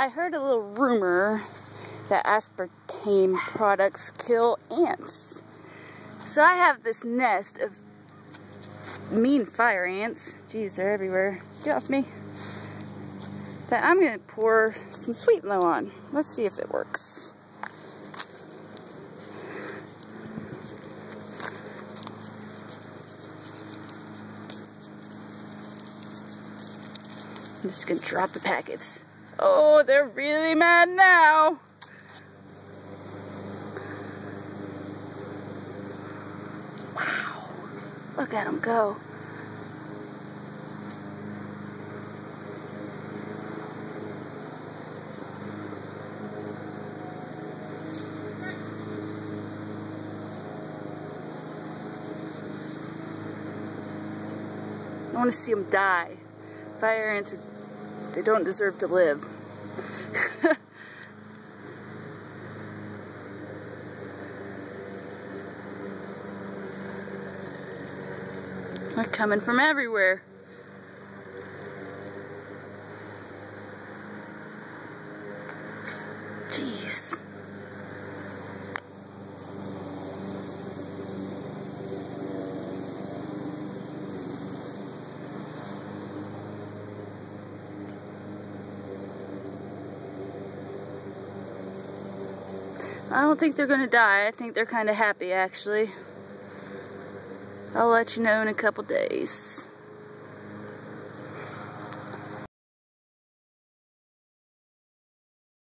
I heard a little rumor that aspartame products kill ants. So I have this nest of mean fire ants. Jeez, they're everywhere. Get off me. That I'm to pour some Sweet'N Low on. Let's see if it works. I'm just to drop the packets. Oh, they're really mad now. Wow. Look at them go. I want to see them die. Fire ants, they don't deserve to live. They're coming from everywhere. Jeez. I don't think they're to die. I think they're kind of happy, actually. I'll let you know in a couple days.